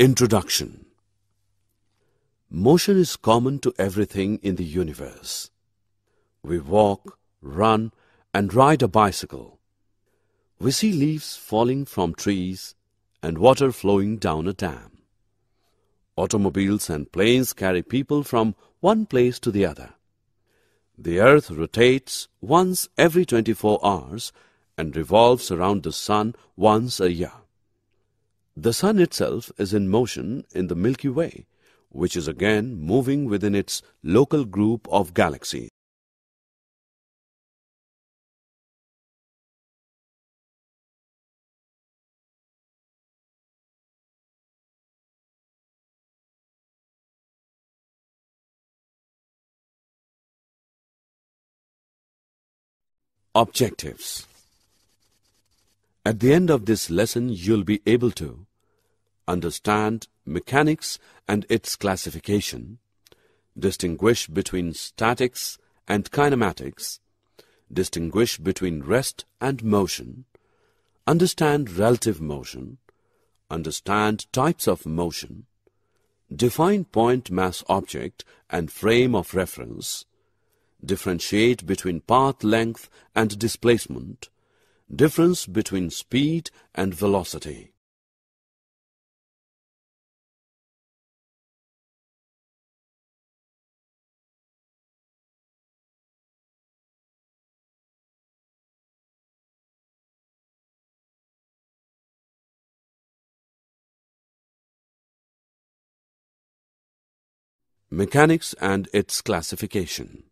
Introduction Motion is common to everything in the universe. We walk, run, and ride a bicycle. We see leaves falling from trees and water flowing down a dam. Automobiles and planes carry people from one place to the other. The earth rotates once every 24 hours and revolves around the sun once a year. The sun itself is in motion in the Milky Way, which is again moving within its local group of galaxies. Objectives At the end of this lesson, you'll be able to understand mechanics and its classification, distinguish between statics and kinematics, distinguish between rest and motion, understand relative motion, understand types of motion, define point mass object and frame of reference, differentiate between path length and displacement, difference between speed and velocity. Mechanics and its classification.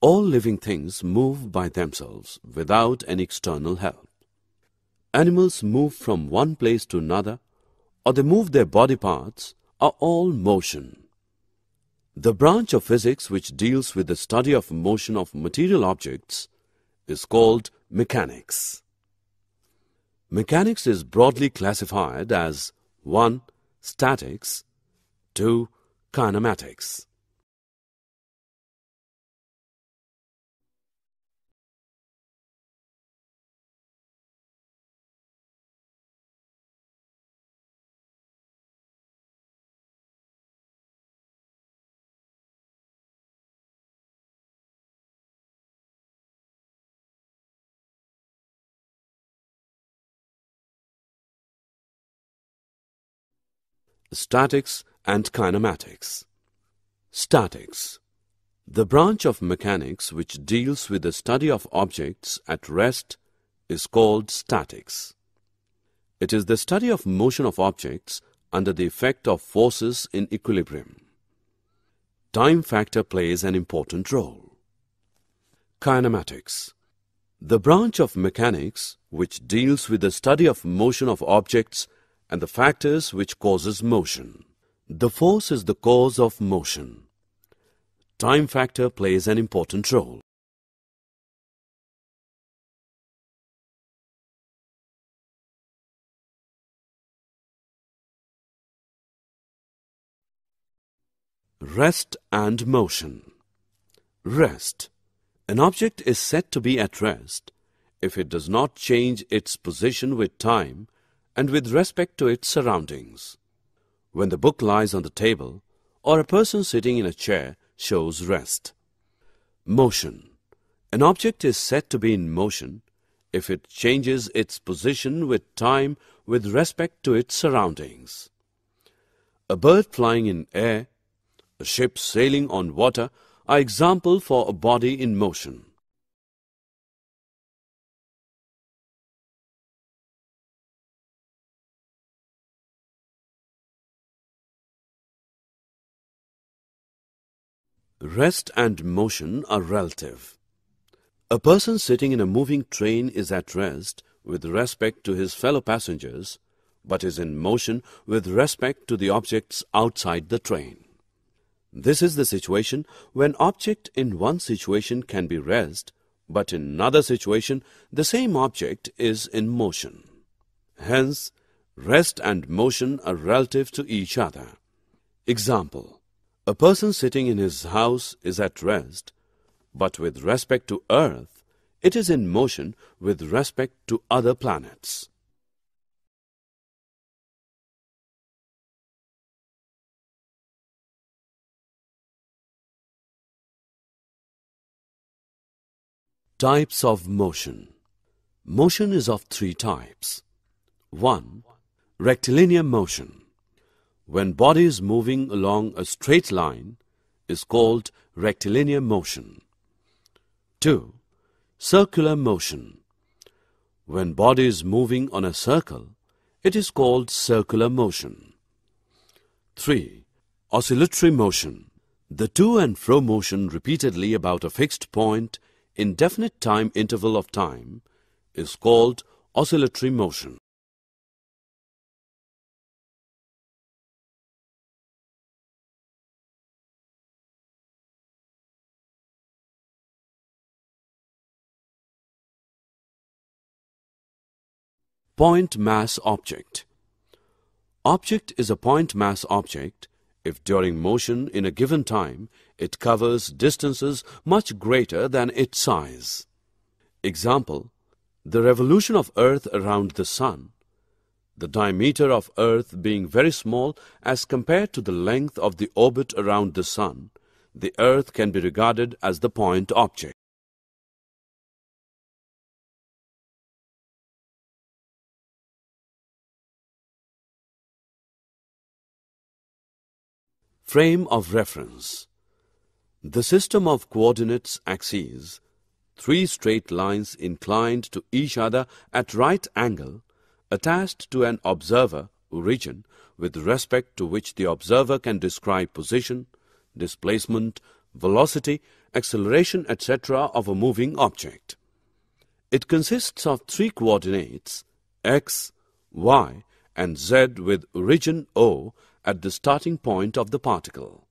All living things move by themselves without any external help. Animals move from one place to another or they move their body parts are all motion. The branch of physics which deals with the study of motion of material objects is called mechanics. Mechanics is broadly classified as 1. Statics 2 kinematics. Statics and kinematics. Statics. The branch of mechanics which deals with the study of objects at rest is called statics. It is the study of motion of objects under the effect of forces in equilibrium. Time factor plays an important role. Kinematics. The branch of mechanics which deals with the study of motion of objects and the factors which causes motion. The force is the cause of motion. Time factor plays an important role. Rest and motion. Rest. An object is said to be at rest if it does not change its position with time and with respect to its surroundings. When the book lies on the table or a person sitting in a chair shows rest. Motion. An object is said to be in motion if it changes its position with time with respect to its surroundings. A bird flying in air, a ship sailing on water are example for a body in motion. Rest and motion are relative. A person sitting in a moving train is at rest with respect to his fellow passengers, but is in motion with respect to the objects outside the train. This is the situation when object in one situation can be rest, but in another situation the same object is in motion. Hence, rest and motion are relative to each other. Example a person sitting in his house is at rest, but with respect to earth, it is in motion with respect to other planets. Types of motion. Motion is of three types. 1. Rectilinear motion. When body is moving along a straight line is called rectilinear motion. 2. Circular motion. When body is moving on a circle, it is called circular motion. 3. Oscillatory motion. The to and fro motion repeatedly about a fixed point in definite time interval of time is called oscillatory motion. Point mass object. Object is a point mass object if during motion in a given time it covers distances much greater than its size. Example, the revolution of earth around the sun, the diameter of earth being very small as compared to the length of the orbit around the sun, the earth can be regarded as the point object. Frame of reference The system of coordinates axes, three straight lines inclined to each other at right angle, attached to an observer origin with respect to which the observer can describe position, displacement, velocity, acceleration, etc. of a moving object. It consists of three coordinates x, y, and z with origin O at the starting point of the particle.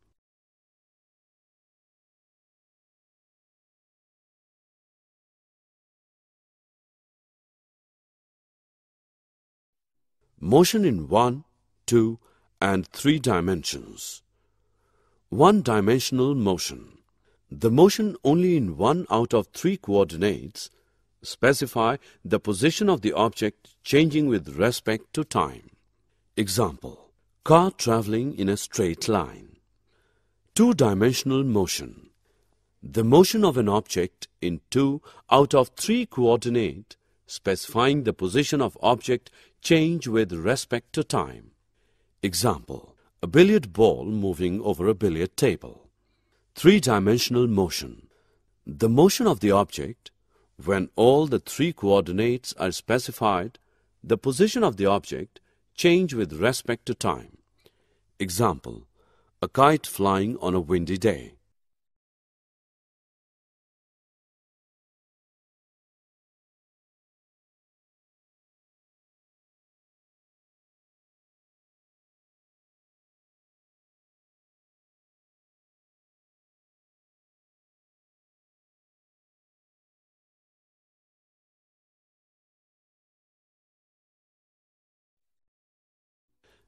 Motion in one, two, and three dimensions. One-dimensional motion. The motion only in one out of three coordinates specify the position of the object changing with respect to time. Example car traveling in a straight line. Two-dimensional motion. The motion of an object in two out of three coordinate specifying the position of object change with respect to time. Example, a billiard ball moving over a billiard table. Three-dimensional motion. The motion of the object when all the three coordinates are specified, the position of the object change with respect to time. Example, a kite flying on a windy day.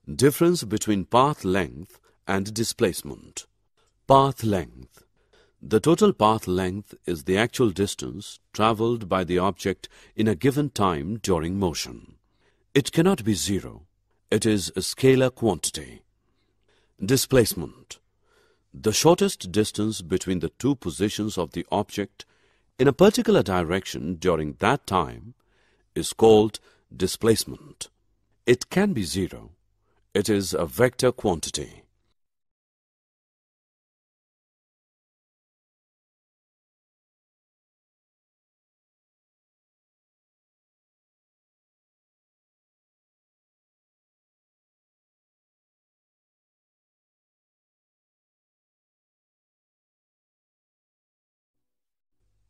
Difference between path length and displacement. Path length. The total path length is the actual distance traveled by the object in a given time during motion. It cannot be zero. It is a scalar quantity. Displacement. The shortest distance between the two positions of the object in a particular direction during that time is called displacement. It can be zero it is a vector quantity.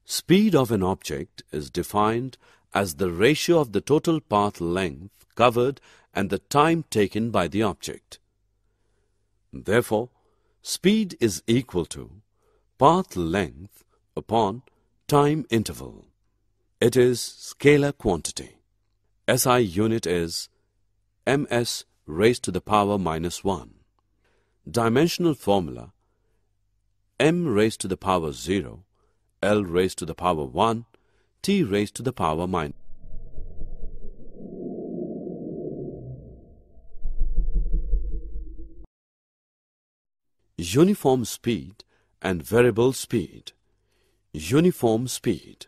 Speed of an object is defined as the ratio of the total path length covered and the time taken by the object. Therefore, speed is equal to path length upon time interval. It is scalar quantity. SI unit is ms raised to the power minus 1. Dimensional formula m raised to the power 0, l raised to the power 1, t raised to the power minus uniform speed and variable speed. Uniform speed.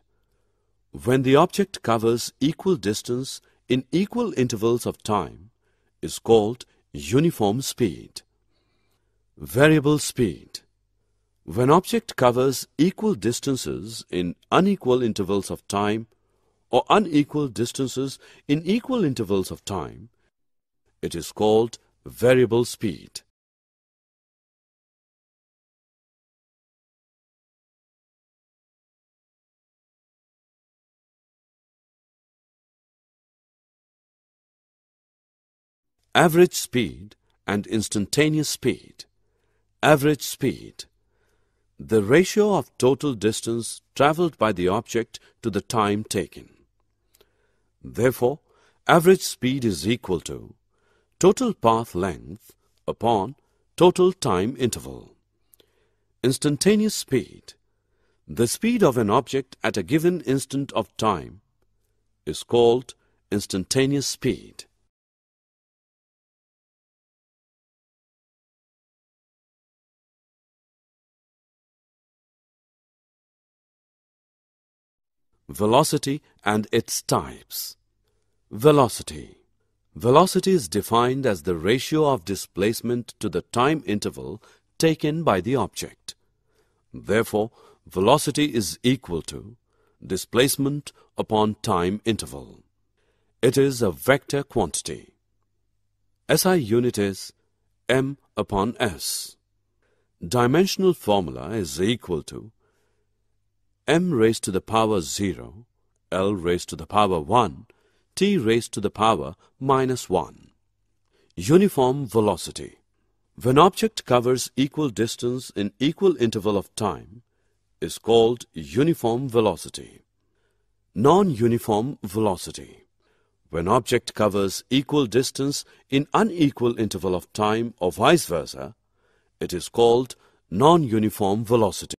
when the object covers equal distance in equal intervals of time is called uniform speed. Variable speed. When object covers equal distances in unequal intervals of time or unequal distances in equal intervals of time, it is called variable speed. Average speed and instantaneous speed. Average speed. The ratio of total distance travelled by the object to the time taken. Therefore, average speed is equal to total path length upon total time interval. Instantaneous speed. The speed of an object at a given instant of time is called instantaneous speed. Velocity and its types. Velocity. Velocity is defined as the ratio of displacement to the time interval taken by the object. Therefore, velocity is equal to displacement upon time interval. It is a vector quantity. SI unit is m upon s. Dimensional formula is equal to m raised to the power 0, l raised to the power 1, t raised to the power minus 1. Uniform velocity. When object covers equal distance in equal interval of time is called uniform velocity. Non-uniform velocity. When object covers equal distance in unequal interval of time or vice versa, it is called non-uniform velocity.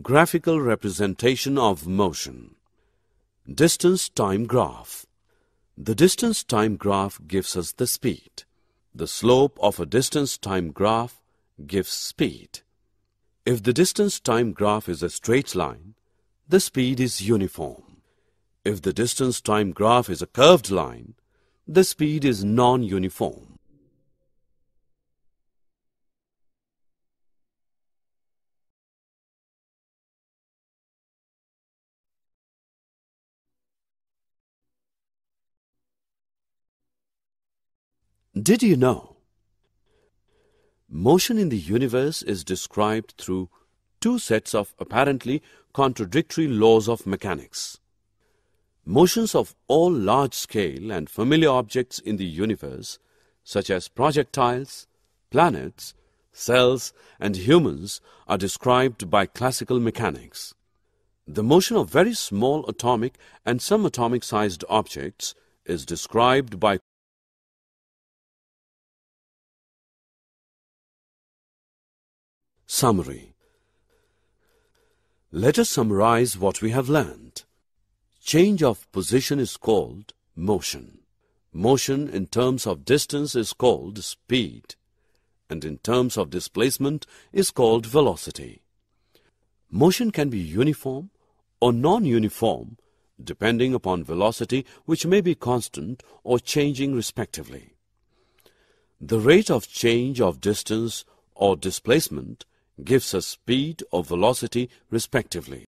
Graphical representation of motion. Distance time graph. The distance time graph gives us the speed. The slope of a distance time graph gives speed. If the distance time graph is a straight line, the speed is uniform. If the distance time graph is a curved line, the speed is non-uniform. Did you know? Motion in the universe is described through two sets of apparently contradictory laws of mechanics. Motions of all large-scale and familiar objects in the universe, such as projectiles, planets, cells, and humans, are described by classical mechanics. The motion of very small atomic and subatomic-sized objects is described by Summary Let us summarize what we have learned. Change of position is called motion. Motion in terms of distance is called speed, and in terms of displacement is called velocity. Motion can be uniform or non-uniform depending upon velocity which may be constant or changing respectively. The rate of change of distance or displacement gives us speed or velocity respectively.